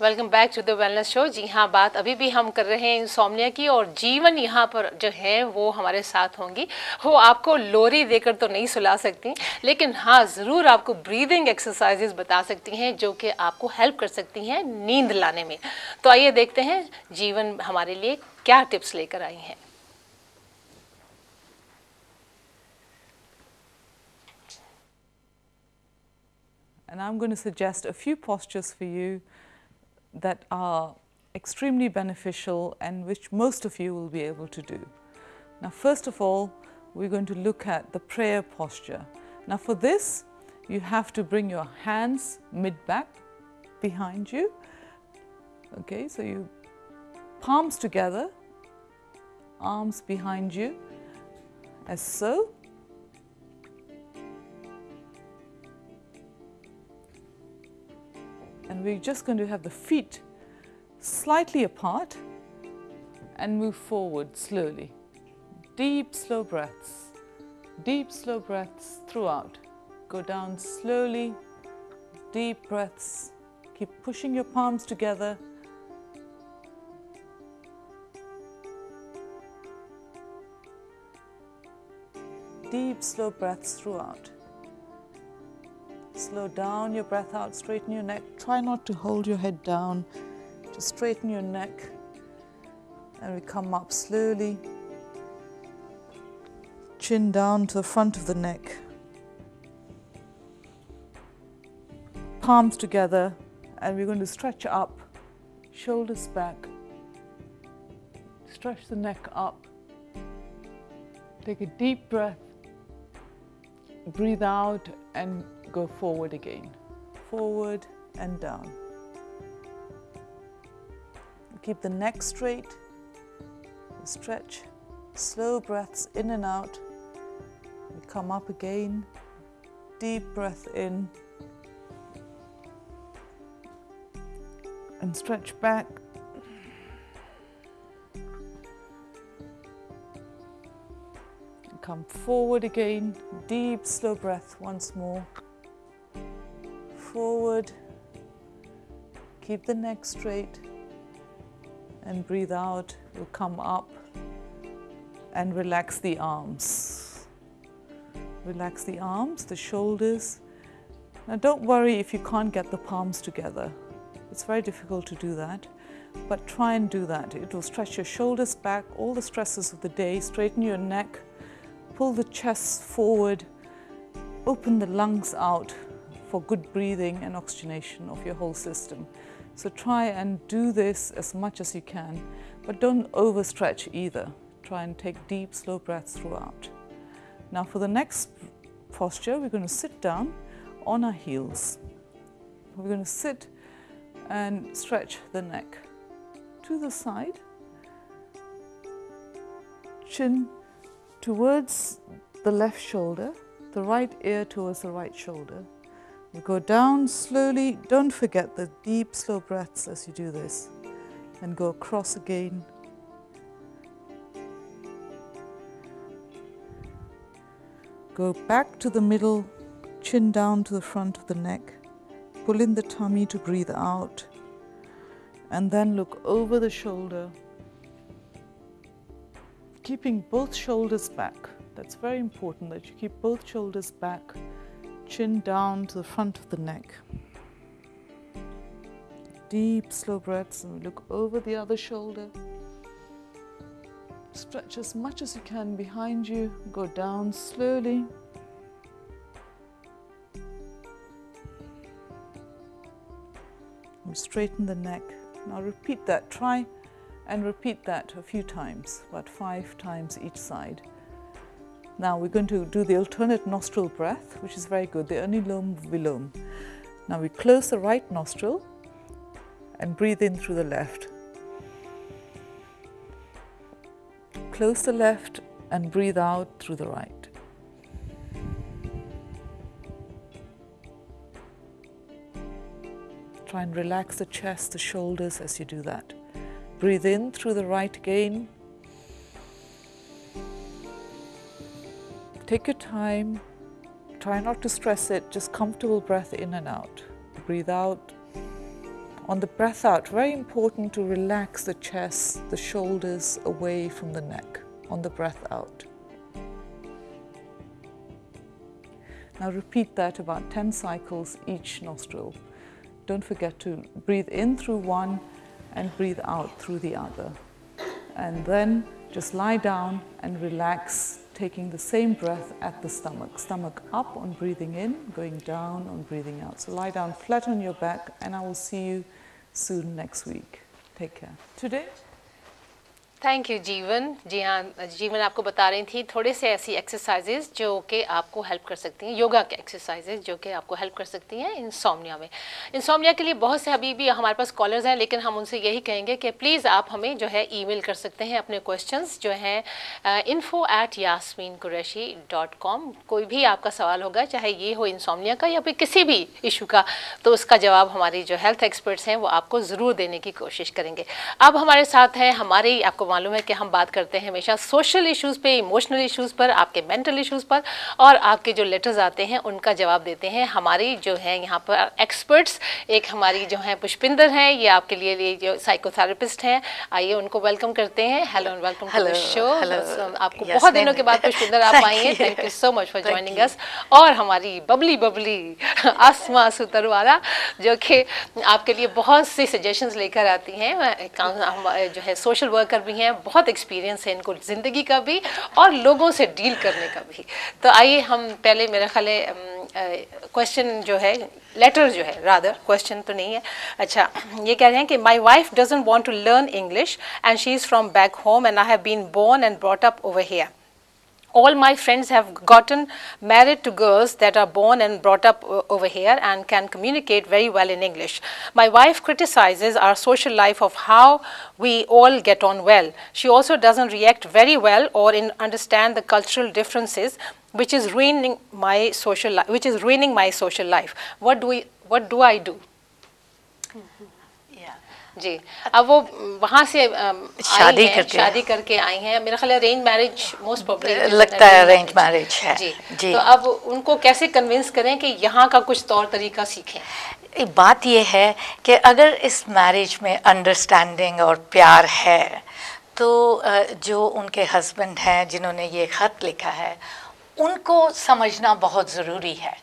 Welcome back to the wellness show जी हाँ बात अभी भी हम कर रहे हैं इंसोमनिया की और जीवन यहाँ पर जो है, वो हमारे साथ होंगी। वो आपको लोरी देकर तो नहीं सुला सकती, लेकिन हाँ ज़रूर आपको ब्रीदिंग एक्सरसाइजेस बता सकती हैं, जो कि आपको हेल्प कर सकती हैं नींद लाने में। तो आइए देखते हैं जीवन हमारे लिए क्या टिप्स लेकर आई हैं। And I'm going to suggest a few postures for you that are extremely beneficial and which most of you will be able to do. Now, first of all, we're going to look at the prayer posture. Now, for this, you have to bring your hands mid back behind you. Okay, so you palms together, arms behind you, as so. We're just going to have the feet slightly apart and move forward slowly. Deep, slow breaths. Deep, slow breaths throughout. Go down slowly. Deep breaths. Keep pushing your palms together. Deep, slow breaths throughout. Slow down your breath out, straighten your neck. Try not to hold your head down. Just straighten your neck. And we come up slowly. Chin down to the front of the neck. Palms together. And we're going to stretch up, shoulders back. Stretch the neck up. Take a deep breath. Breathe out and go forward again. Forward and down. Keep the neck straight. Stretch. Slow breaths in and out. We come up again. Deep breath in. And stretch back. Come forward again. Deep, slow breath once more. Forward. Keep the neck straight. And breathe out. You'll come up and relax the arms. Relax the arms, the shoulders. Now, don't worry if you can't get the palms together. It's very difficult to do that, but try and do that. It will stretch your shoulders back, all the stresses of the day, straighten your neck, pull the chest forward, open the lungs out for good breathing and oxygenation of your whole system. So try and do this as much as you can, but don't overstretch either. Try and take deep, slow breaths throughout. Now, for the next posture, we're going to sit down on our heels. We're going to sit and stretch the neck to the side, chin towards the left shoulder, the right ear towards the right shoulder. You go down slowly. Don't forget the deep, slow breaths as you do this. And go across again. Go back to the middle, chin down to the front of the neck. Pull in the tummy to breathe out. And then look over the shoulder, keeping both shoulders back. That's very important that you keep both shoulders back, chin down to the front of the neck. Deep, slow breaths, and we look over the other shoulder. Stretch as much as you can behind you, go down slowly. Straighten the neck. Now repeat that. Try and repeat that a few times, about five times each side. Now we're going to do the alternate nostril breath, which is very good, the anulom vilom. Now we close the right nostril and breathe in through the left. Close the left and breathe out through the right. Try and relax the chest, the shoulders as you do that. Breathe in through the right again. Take your time. Try not to stress it, just comfortable breath in and out. Breathe out On the breath out, very important to relax the chest, the shoulders away from the neck on the breath out. Now repeat that about 10 cycles each nostril. Don't forget to breathe in through one and breathe out through the other. And then just lie down and relax, taking the same breath at the stomach. Stomach up on breathing in, going down on breathing out. So lie down flat on your back, and I will see you soon next week. Take care. Today, thank you Jeevan ji हाँ जीवन आपको बता रही थी, थोड़े से ऐसी exercises जो कि आपको हेल्प कर सकती हैं योगा के एक्सरसाइजेज जो कि आपको हेल्प कर सकती हैं इंसोमनिया में। इंसोमिया के लिए बहुत से अभी भी हमारे पास कॉलर्स हैं, लेकिन हम उनसे यही कहेंगे कि प्लीज़ आप हमें जो है ईमेल कर सकते हैं अपने क्वेश्चंस जो हैं info at Yasmeen Qureshi dot com कोई भी आपका सवाल होगा, चाहे ये हो इंसोमिया का या फिर किसी भी इशू का तो उसका जवाब हमारी जो हेल्थ एक्सपर्ट्स हैं वो आपको ज़रूर देने की कोशिश करेंगे। अब हमारे साथ हैं, हमारे आपको मालूम है कि हम बात करते हैं हमेशा सोशल इश्यूज़ पे इमोशनल इश्यूज़ पर आपके मेंटल इश्यूज़ पर और आपके जो लेटर्स आते हैं उनका जवाब देते हैं। हमारी जो है यहाँ पर एक्सपर्ट्स एक हमारी जो है पुष्पिंदर हैं ये आपके लिए ये जो साइकोथेरेपिस्ट हैं आइए उनको वेलकम करते हैं। Hello and welcome the show आपको Yes, बहुत दिनों के बाद पुष्पिंदर आप आई हैं thank you so much for joining. Us और हमारी बबली बबली आसमा सुतरवाला जो कि आपके लिए बहुत सी सजेशंस लेकर आती हैं। जो है सोशल वर्कर भी हैं बहुत एक्सपीरियंस है इनको ज़िंदगी का भी और लोगों से डील करने का भी। तो आइए हम पहले मेरा ख्याल क्वेश्चन जो है लेटर जो है राधर क्वेश्चन तो नहीं है। अच्छा ये कह रहे हैं कि my wife doesn't want to learn English and she is from back home and I have been born and brought up over here all my friends have gotten married to girls that are born and brought up over here and can communicate very well in English. My wife criticizes our social life of how we all get on well. She also doesn't react very well or understand the cultural differences, which is ruining my social life. Which is ruining my social life. What do we? What do I do? Yeah. जी। अब वो वहाँ से शादी करके। शादी करके आई हैं। मेरा ख्याल अरेंज मैरिज मोस्ट प्रोबेबली लगता है arranged marriage है। जी। जी। तो अब उनको कैसे कन्विंस करें कि यहाँ का कुछ तौर तरीका सीखें? बात यह है कि अगर इस मैरिज में अंडरस्टैंडिंग और प्यार है तो जो उनके हस्बैंड हैं जिन्होंने ये ख़त लिखा है उनको समझना बहुत ज़रूरी है।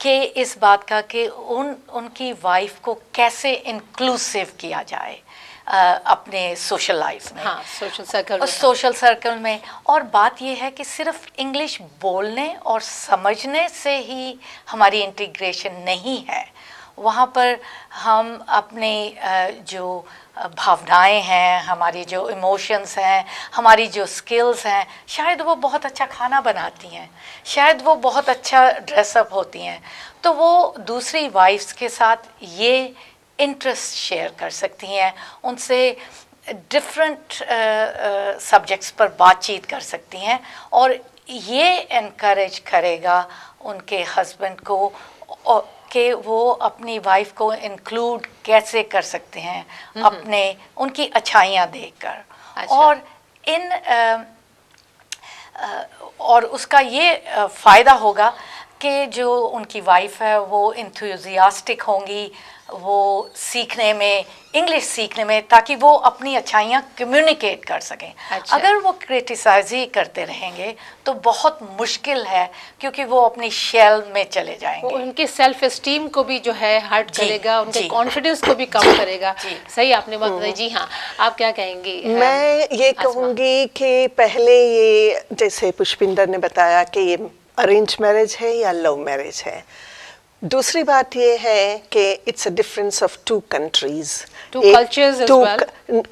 कि इस बात का कि उन उनकी वाइफ को कैसे इंक्लूसिव किया जाए अ, अपने सोशल लाइफ में। हाँ सोशल सर्कल और सोशल सर्कल में। और बात यह है कि सिर्फ़ इंग्लिश बोलने और समझने से ही हमारी इंटीग्रेशन नहीं है। वहाँ पर हम अपने जो भावनाएँ हैं, हमारी जो इमोशंस हैं, हमारी जो स्किल्स हैं, शायद वो बहुत अच्छा खाना बनाती हैं, शायद वो बहुत अच्छा ड्रेसअप होती हैं। तो वो दूसरी वाइफ्स के साथ ये इंटरेस्ट शेयर कर सकती हैं, उनसे डिफरेंट सब्जेक्ट्स पर बातचीत कर सकती हैं और ये इनक्रेज करेगा उनके हस्बैंड को, और कि वो अपनी वाइफ को इंक्लूड कैसे कर सकते हैं अपने उनकी अच्छाइयाँ देखकर अच्छा। और इन आ, आ, और उसका ये फ़ायदा होगा कि जो उनकी वाइफ है वो इंथ्यूजियास्टिक होंगी वो सीखने में इंग्लिश सीखने में ताकि वो अपनी अच्छाइयाँ कम्युनिकेट कर सकें। अच्छा। अगर वो क्रिटिसाइज ही करते रहेंगे तो बहुत मुश्किल है क्योंकि वो अपनी शेल में चले जाएँगे। उनके सेल्फ एस्टीम को भी जो है हर्ट करेगा उनके कॉन्फिडेंस को भी कम करेगा। सही आपने बात बताई। जी हाँ आप क्या कहेंगी मैं ये कहूँगी कि पहले ये जैसे पुष्पिंदर ने बताया कि ये अरेंज मैरिज है या लव मैरिज है। दूसरी बात ये है कि it's a difference of two countries as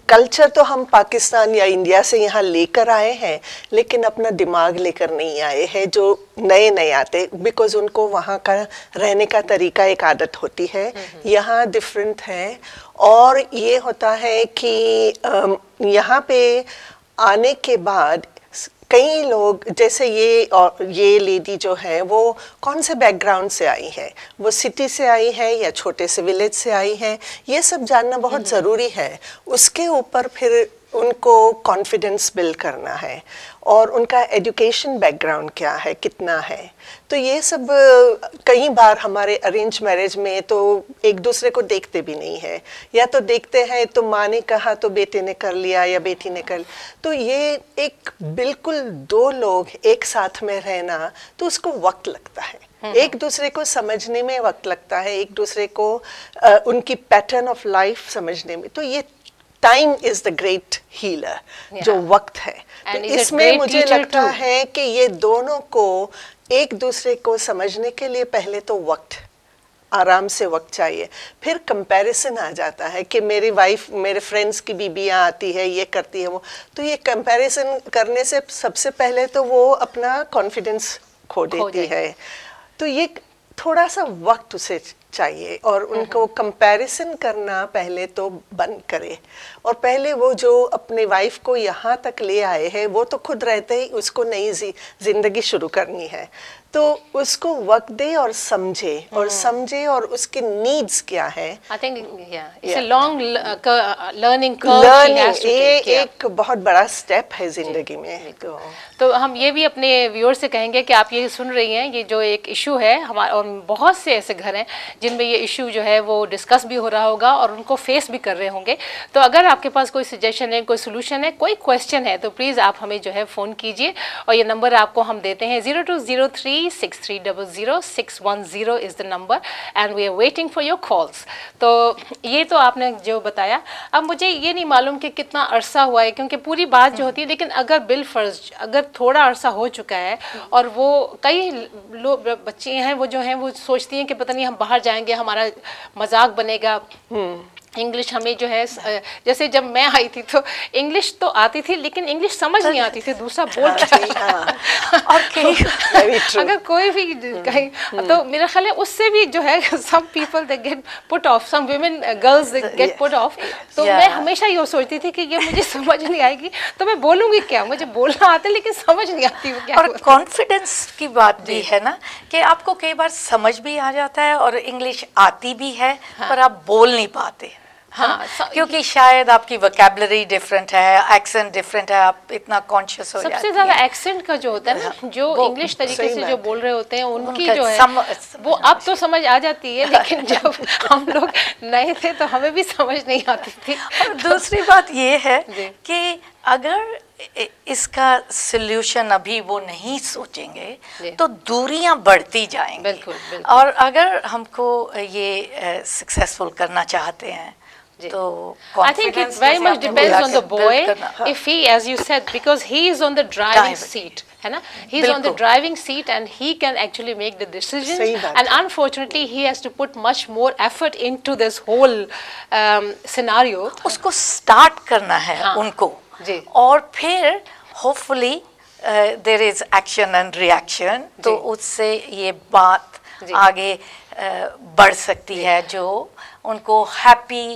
culture तो हम पाकिस्तान या इंडिया से यहाँ लेकर आए हैं लेकिन अपना दिमाग लेकर नहीं आए हैं जो नए नए आते बिकॉज़ उनको वहाँ का रहने का तरीका एक आदत होती है। यहाँ डिफरेंट है और ये होता है कि यहाँ पे आने के बाद कई लोग जैसे ये और ये लेडी जो है वो कौन से बैकग्राउंड से आई है? वो सिटी से आई है या छोटे से विलेज से आई है? ये सब जानना बहुत ज़रूरी है। उसके ऊपर फिर उनको कॉन्फिडेंस बिल्ड करना है और उनका एजुकेशन बैकग्राउंड क्या है कितना है। तो ये सब कई बार हमारे अरेंज मैरिज में तो एक दूसरे को देखते भी नहीं है। या तो देखते हैं तो माँ ने कहा तो बेटे ने कर लिया या बेटी ने कर तो ये एक बिल्कुल दो लोग एक साथ में रहना तो उसको वक्त लगता है। एक दूसरे को समझने में वक्त लगता है एक दूसरे को अ, उनकी पैटर्न ऑफ़ लाइफ समझने में। तो ये time is the great healer जो वक्त है। तो And इसमें मुझे लगता too. है कि ये दोनों को एक दूसरे को समझने के लिए पहले तो वक्त आराम से वक्त चाहिए। फिर कंपैरिजन आ जाता है कि मेरी वाइफ मेरे फ्रेंड्स की बीबियाँ आती है ये करती है वो। तो ये कंपैरिजन करने से सबसे पहले तो वो अपना कॉन्फिडेंस खो देती देती है। तो ये थोड़ा सा वक्त उसे चाहिए और उनको कंपैरिजन करना पहले तो बंद करे। और पहले वो जो अपने वाइफ को यहाँ तक ले आए हैं वो तो खुद रहते ही उसको नई ज़िंदगी शुरू करनी है। तो उसको वक्त दे और समझे और समझे और उसके नीड्स क्या है। Learning curve she लर्निंग ये एक बहुत बड़ा स्टेप है ज़िंदगी में। तो तो हम ये भी अपने व्यूअर्स से कहेंगे कि आप ये सुन रही हैं ये जो एक इशू है हमारे और बहुत से ऐसे घर हैं जिनमें ये इशू जो है वो डिस्कस भी हो रहा होगा और उनको फेस भी कर रहे होंगे। तो अगर आपके पास कोई सजेशन है कोई सोल्यूशन है कोई क्वेश्चन है तो प्लीज़ आप हमें जो है फ़ोन कीजिए और ये नंबर आपको हम देते हैं zero two zero three six three double zero six one zero is the number and we are waiting for your calls तो ये तो आपने जो बताया, अब मुझे ये नहीं मालूम कि कितना अरसा हुआ है, क्योंकि पूरी बात जो होती है, लेकिन अगर बिल फ़र्ज़, अगर थोड़ा अरसा हो चुका है और वो कई लोग बच्चे हैं, वो जो हैं, वो सोचती हैं कि पता नहीं हम बाहर जाएँगे, हमारा मज़ाक बनेगा। इंग्लिश हमें जो है जैसे जब मैं आई थी तो इंग्लिश तो आती थी लेकिन इंग्लिश समझ नहीं आती थी दूसरा बोल रहा? और कई अगर कोई भी कहीं तो मेरा ख्याल है उससे भी जो है some people they get put off some women girls get put off तो. मैं हमेशा ये सोचती थी कि ये मुझे समझ नहीं आएगी तो मैं बोलूँगी क्या? मुझे बोलना आता है लेकिन समझ नहीं आती वो क्या और कॉन्फिडेंस की बात भी है ना कि आपको कई बार समझ भी आ जाता है और इंग्लिश आती भी है। पर आप बोल नहीं पाते। हाँ, हाँ, क्योंकि शायद आपकी वोकेबलरी डिफरेंट है एक्सेंट डिफरेंट है आप इतना कॉन्शियस हो सबसे ज़्यादा एक्सेंट का जो होता है ना जो इंग्लिश तरीके से जो बोल रहे होते हैं उनकी जो है सम- वो अब तो समझ आ जाती है लेकिन जब हम लोग नए थे तो हमें भी समझ नहीं आती थी। और दूसरी बात ये है कि अगर इसका सोल्यूशन अभी वो नहीं सोचेंगे तो दूरियाँ बढ़ती जाएँगी। बिल्कुल, बिल्कुल। और अगर हमको ये सक्सेसफुल करना चाहते हैं तो I think it's very much depends on the boy if he. As you said because he is on the driving seat है ना? He is on the driving seat and he can actually make the decision and unfortunately he has to put much more effort into this whole scenario उसको start करना है हाँ, उनको। जी। और फिर hopefully there is action and reaction तो उससे ये बात आगे बढ़ सकती है जो उनको हैप्पी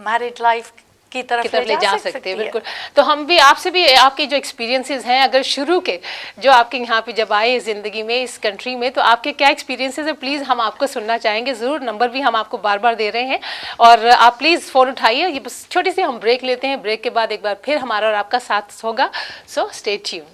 मैरिड लाइफ की तरफ़, की तरफ़ ले जा सकते हैं बिल्कुल। तो हम भी आपसे भी आपके जो एक्सपीरियंसेस हैं अगर शुरू के जो आपके यहाँ पे जब आए ज़िंदगी में इस कंट्री में तो आपके क्या एक्सपीरियंसेस हैं? प्लीज़ हम आपको सुनना चाहेंगे ज़रूर। नंबर भी हम आपको बार बार दे रहे हैं। और आप प्लीज़ फ़ोन उठाइए। ये बस छोटी सी हम ब्रेक लेते हैं। ब्रेक के बाद एक बार फिर हमारा और आपका साथ होगा। So stay tune